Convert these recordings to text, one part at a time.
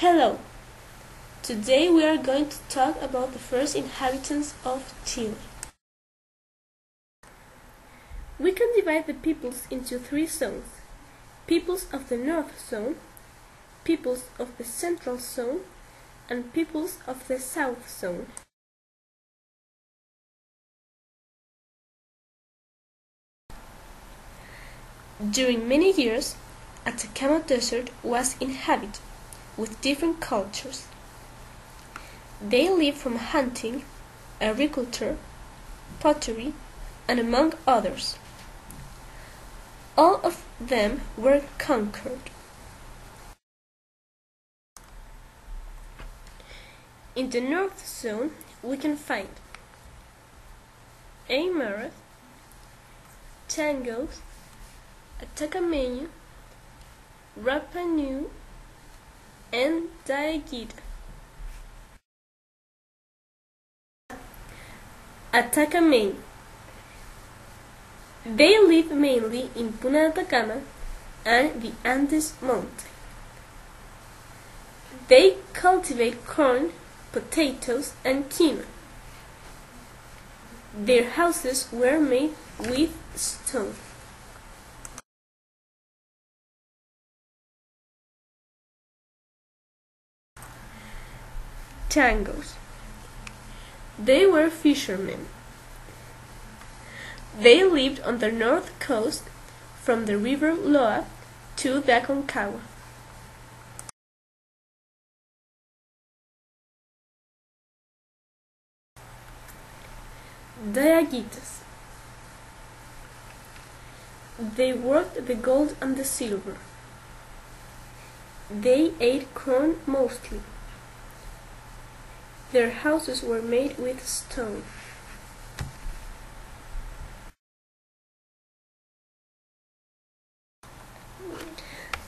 Hello! Today we are going to talk about the first inhabitants of Chile. We can divide the peoples into three zones. Peoples of the North Zone, peoples of the Central Zone, and peoples of the South Zone. During many years, Atacama Desert was inhabited with different cultures. They lived from hunting, agriculture, pottery, and among others. All of them were conquered. In the North Zone, we can find Aymara, Changos, Atacameño, Rapa Nui, and Diaguita. Atacameño. They live mainly in Puna Atacama and the Andes Mountain. They cultivate corn, potatoes, and quinoa. Their houses were made with stone. Changos. They were fishermen. They lived on the north coast from the river Loa to the Aconcagua. Diaguitas. They worked the gold and the silver. They ate corn mostly. Their houses were made with stone.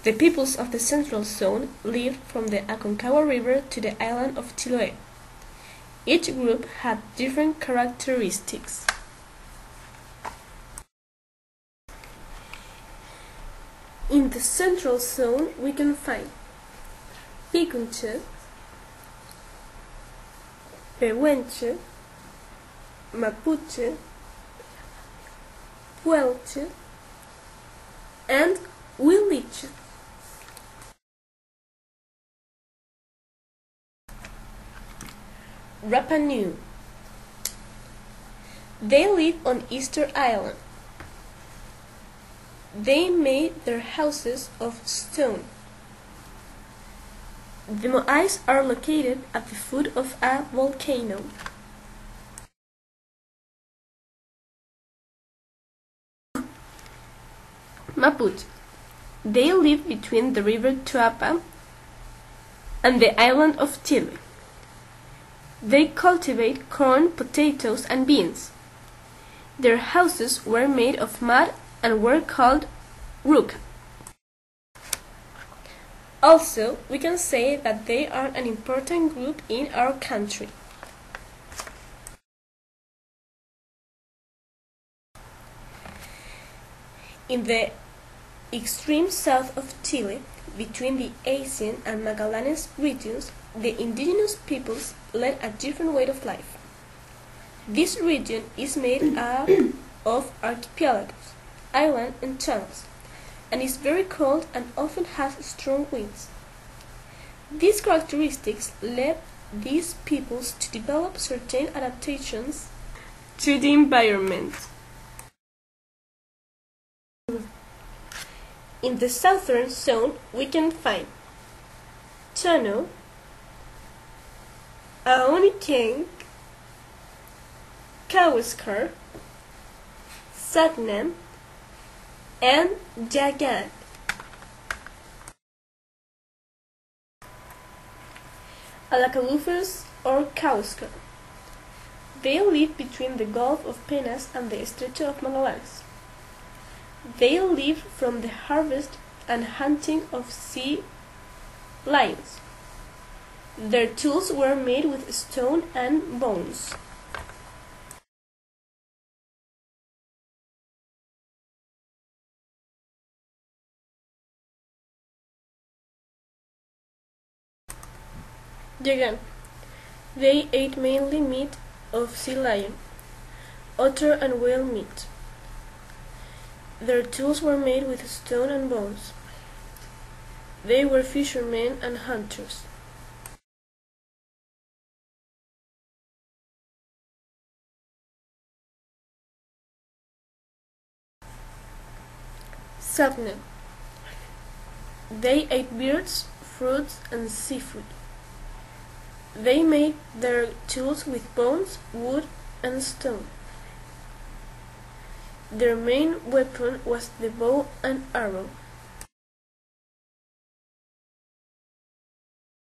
The peoples of the Central Zone lived from the Aconcagua River to the island of Chiloé. Each group had different characteristics. In the Central Zone we can find Picunche, Pehuenche, Mapuche, Puelche, and Huilliche. Rapa Nui. They live on Easter Island. They made their houses of stone. The Moais are located at the foot of a volcano. Mapuche. They live between the river Tuapa and the island of Chiloé. They cultivate corn, potatoes, and beans. Their houses were made of mud and were called ruca. Also, we can say that they are an important group in our country. In the extreme south of Chile, between the Aysén and Magallanes regions, the indigenous peoples led a different way of life. This region is made up of archipelagos, islands, and channels, and is very cold and often has strong winds. These characteristics led these peoples to develop certain adaptations to the environment. In the southern zone, we can find Chono, Aónikenk, Kawiskar, Satnam, and Jagat. Alacalufes or Kawiskar. They live between the Gulf of Penas and the Estrecho of Magallanes. They live from the harvest and hunting of sea lions. Their tools were made with stone and bones. Jagan. They ate mainly meat of sea lion, otter and whale meat. Their tools were made with stone and bones. They were fishermen and hunters. Sapne. They ate birds, fruits, and seafood. They made their tools with bones, wood, and stone. Their main weapon was the bow and arrow.